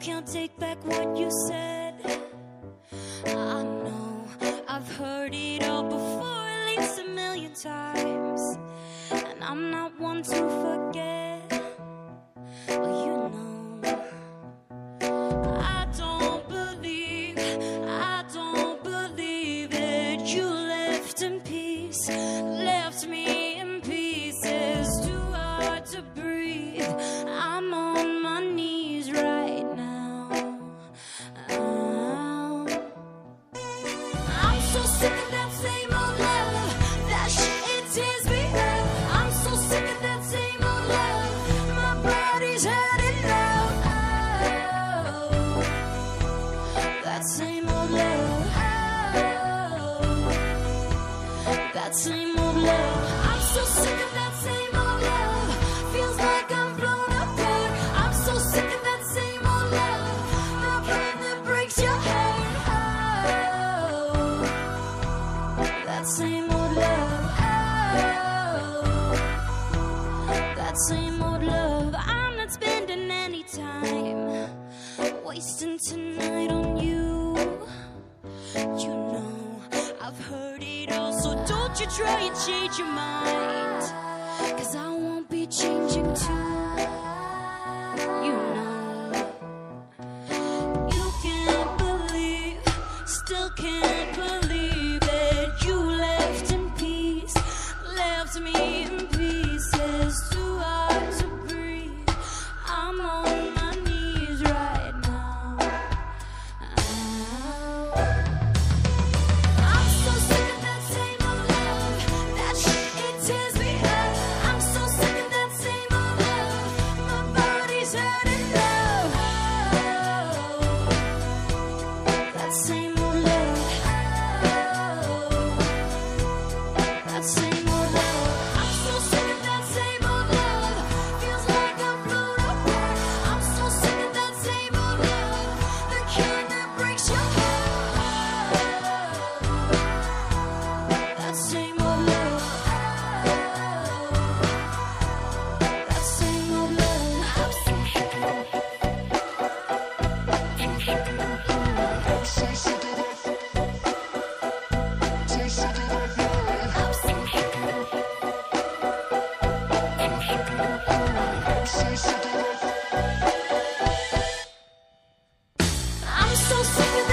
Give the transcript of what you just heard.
Can't take back what you said. I know I've heard it all before, at least a million times. And I'm not one to forget. Well, you know, I don't believe, I don't believe that you left in peace, left me in pieces, too hard to breathe. I'm on that same old love. That same old love. I'm so sick of that same old love. Feels like I'm blown apart. I'm so sick of that same old love. The kind that breaks your heart. That same old love. That same old love. I'm not spending any time wasting tonight on. You you try and change your mind. Cause I won't be changing too. You know you can't believe, still can't I'm so sick of